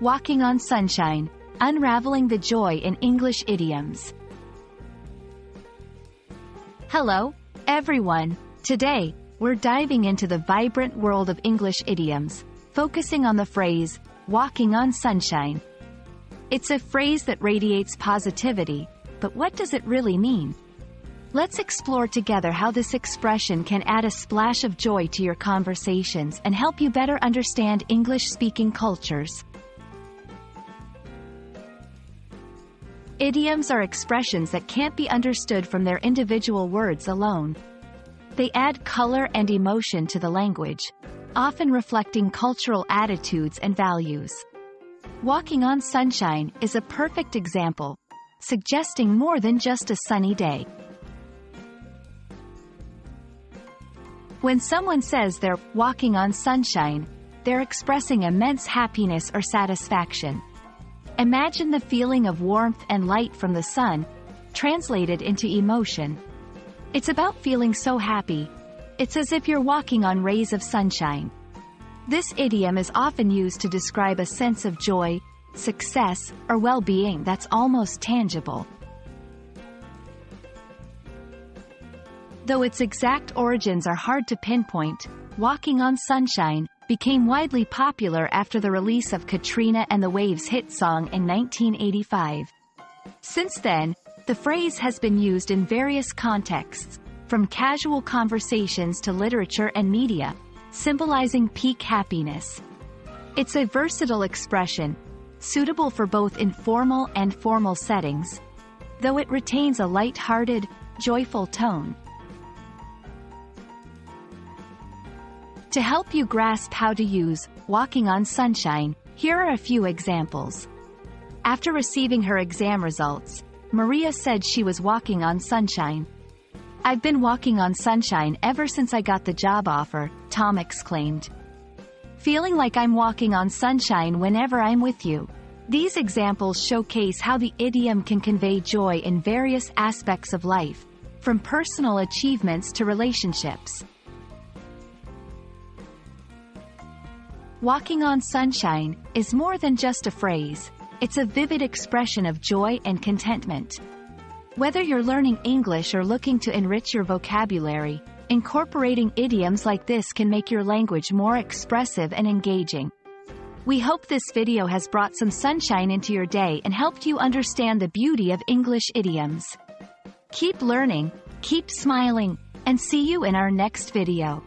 Walking on Sunshine, Unraveling the Joy in English Idioms. Hello, everyone. Today, we're diving into the vibrant world of English idioms, focusing on the phrase, walking on sunshine. It's a phrase that radiates positivity, but what does it really mean? Let's explore together how this expression can add a splash of joy to your conversations and help you better understand English-speaking cultures. Idioms are expressions that can't be understood from their individual words alone. They add color and emotion to the language, often reflecting cultural attitudes and values. Walking on sunshine is a perfect example, suggesting more than just a sunny day. When someone says they're walking on sunshine, they're expressing immense happiness or satisfaction. Imagine the feeling of warmth and light from the sun, translated into emotion. It's about feeling so happy. It's as if you're walking on rays of sunshine. This idiom is often used to describe a sense of joy, success, or well-being that's almost tangible. Though its exact origins are hard to pinpoint, Walking on Sunshine became widely popular after the release of Katrina and the Waves hit song in 1985. Since then, the phrase has been used in various contexts, from casual conversations to literature and media, symbolizing peak happiness. It's a versatile expression, suitable for both informal and formal settings, though it retains a light-hearted, joyful tone. To help you grasp how to use Walking on Sunshine, here are a few examples. After receiving her exam results, Maria said she was walking on sunshine. I've been walking on sunshine ever since I got the job offer, Tom exclaimed. Feeling like I'm walking on sunshine whenever I'm with you. These examples showcase how the idiom can convey joy in various aspects of life, from personal achievements to relationships. Walking on sunshine is more than just a phrase, it's a vivid expression of joy and contentment. Whether you're learning English or looking to enrich your vocabulary, incorporating idioms like this can make your language more expressive and engaging. We hope this video has brought some sunshine into your day and helped you understand the beauty of English idioms. Keep learning, keep smiling, and see you in our next video.